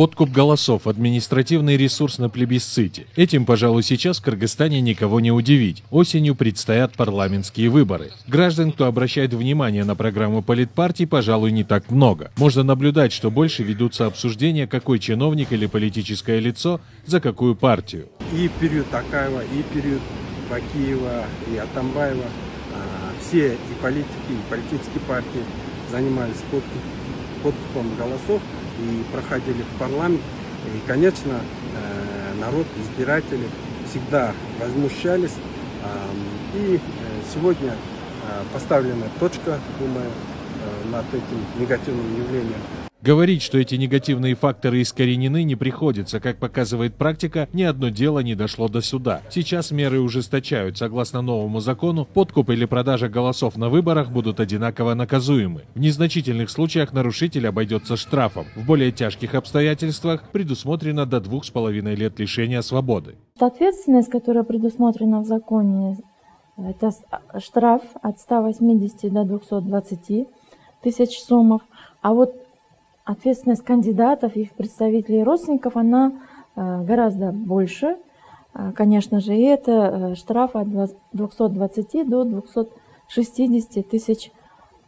Подкуп голосов – административный ресурс на плебисците. Этим, пожалуй, сейчас в Кыргызстане никого не удивить. Осенью предстоят парламентские выборы. Граждан, кто обращает внимание на программу политпартий, пожалуй, не так много. Можно наблюдать, что больше ведутся обсуждения, какой чиновник или политическое лицо за какую партию. И период Такаева, и период Бакиева, и Атамбаева, а, все и политики, и политические партии занимались подкупом голосов и проходили в парламент. И, конечно, э, народ, избиратели всегда возмущались. И э, сегодня э, поставлена точка, думаю, над этим негативным явлением. Говорить, что эти негативные факторы искоренены, не приходится. Как показывает практика, ни одно дело не дошло до суда. Сейчас меры ужесточают. Согласно новому закону, подкуп или продажа голосов на выборах будут одинаково наказуемы. В незначительных случаях нарушитель обойдется штрафом. В более тяжких обстоятельствах предусмотрено до двух с половиной лет лишения свободы. Ответственность, которая предусмотрена в законе, это штраф от 180 до 220 тысяч сомов. А вот ответственность кандидатов, их представителей и родственников, она э, гораздо больше, э, конечно же, и это э, штраф от 220 до 260 тысяч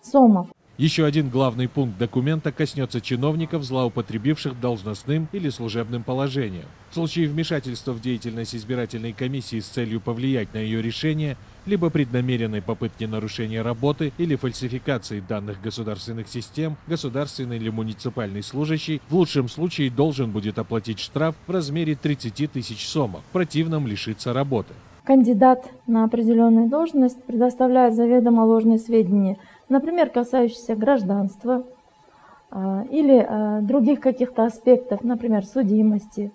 сомов. Еще один главный пункт документа коснется чиновников, злоупотребивших должностным или служебным положением. В случае вмешательства в деятельность избирательной комиссии с целью повлиять на ее решение, либо преднамеренной попытки нарушения работы или фальсификации данных государственных систем, государственный или муниципальный служащий в лучшем случае должен будет оплатить штраф в размере 30 тысяч сомов, в противном лишиться работы. Кандидат на определенную должность предоставляет заведомо ложные сведения – например, касающиеся гражданства а, или а, других каких-то аспектов, например, судимости.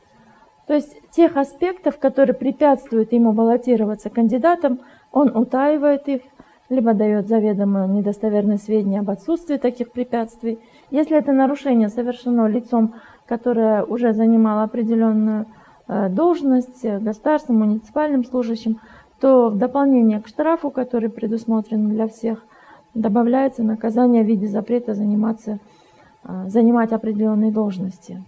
То есть тех аспектов, которые препятствуют ему баллотироваться кандидатом, он утаивает их, либо дает заведомо недостоверные сведения об отсутствии таких препятствий. Если это нарушение совершено лицом, которое уже занимало определенную а, должность государственным, муниципальным служащим, то в дополнение к штрафу, который предусмотрен для всех добавляется наказание в виде запрета заниматься, а, занимать определенные должности.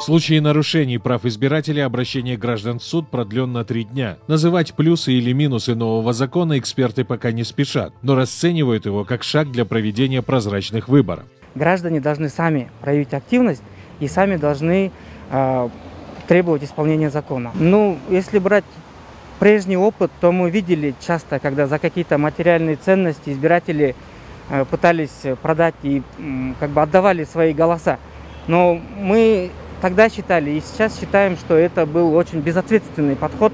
В случае нарушений прав избирателей обращение граждан в суд продлен на три дня. Называть плюсы или минусы нового закона эксперты пока не спешат, но расценивают его как шаг для проведения прозрачных выборов. Граждане должны сами проявить активность и сами должны э, требовать исполнения закона. Ну, если брать прежний опыт, то мы видели часто, когда за какие-то материальные ценности избиратели э, пытались продать и как бы отдавали свои голоса. Но мы тогда считали и сейчас считаем, что это был очень безответственный подход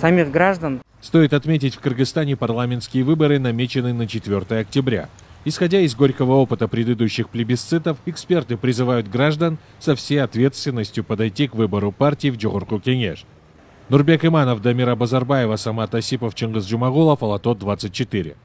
самих граждан. Стоит отметить, в Кыргызстане парламентские выборы намечены на 4 октября. Исходя из горького опыта предыдущих плебисцитов, эксперты призывают граждан со всей ответственностью подойти к выбору партии в Джогурку-Кенеш. Нурбек Иманов, Дамира Базарбаева, Самат Асипов, Чингис Джумагулов, Алатот 24.